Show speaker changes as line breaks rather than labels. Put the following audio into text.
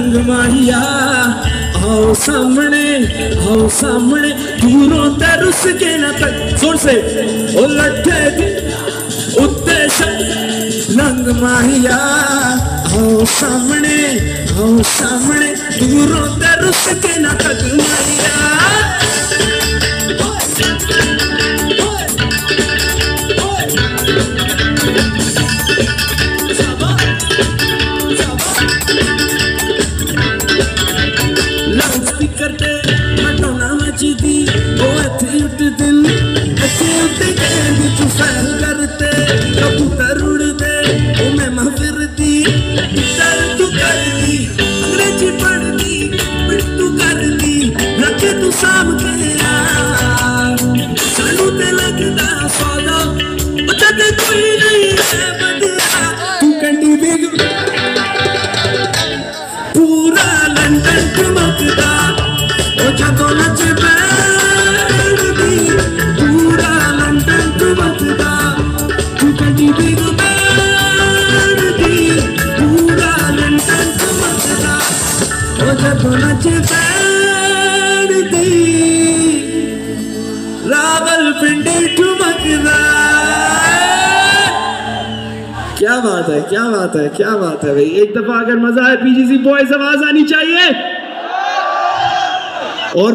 Lung माहिया आओ सामने आओ सामने दूरों तरस रुस के ना तक ज़ोर से, ओ लट्ठे दी उत्ते रंग माहिया आओ सामने आओ सामने दूरों तरस रुस के ना तक ਰੱਖੇ ਤੂੰ ਸਾਂਭ ਕੇ ਆ ਸਾਨੂੰ ਤੇ ਲੱਗਦਾ ਸੌਦਾ ਉਹ ਜਦ ਕੋਈ ਨਹੀਂ ਹੈ ਬਦਿਆ ਤੂੰ ਕੰਡੀ ਬਿਗ ਪੂਰਾ ਲੰਡਨ ਚਮਕਦਾ ਉਹ ਜਦੋਂ ਨੱਚ ਬੈਠਦੀ ਪੂਰਾ ਲੰਡਨ ਚਮਕਦਾ ਤੂੰ ਕੰਡੀ ਬਿਗ ਬੈਠਦੀ ਪੂਰਾ ਲੰਡਨ ਚਮਕਦਾ ਉਹ ਜਦੋਂ ਨੱਚ ਬੈਠਦੀ क्या बात है, क्या बात है, क्या बात है भाई। एक दफ़ा अगर मज़ा है पीजीसी बॉयज़ आवाज़ आनी चाहिए। और